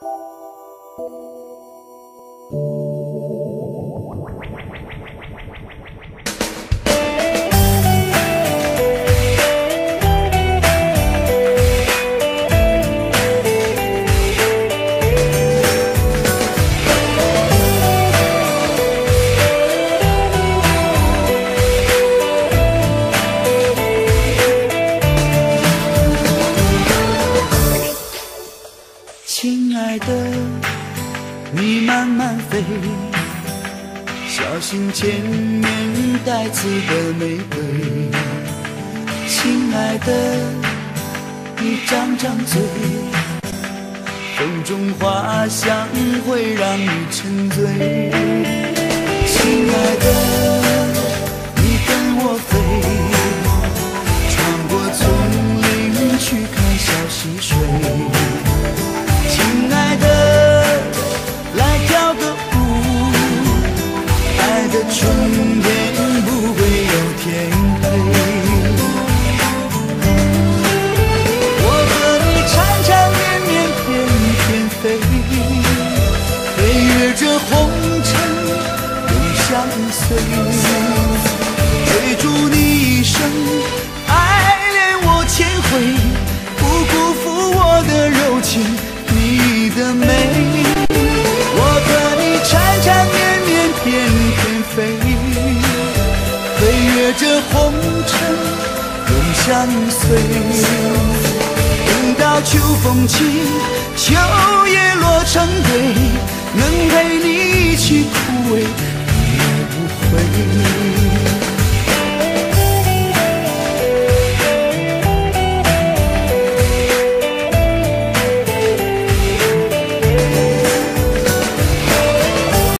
Thank you. 亲爱的，你慢慢飞，小心前面带刺的玫瑰。亲爱的，你张张嘴，风中花香会让你沉醉。亲爱的，你跟我飞，穿过丛林去看小溪水。的春天不会有天黑。我和你缠缠绵绵，翩翩飞，飞越这红尘永相随，追逐你一生，爱恋我千回，不辜负我的这红尘，永相随。等到秋风起，秋叶落成堆，能陪你一起枯萎，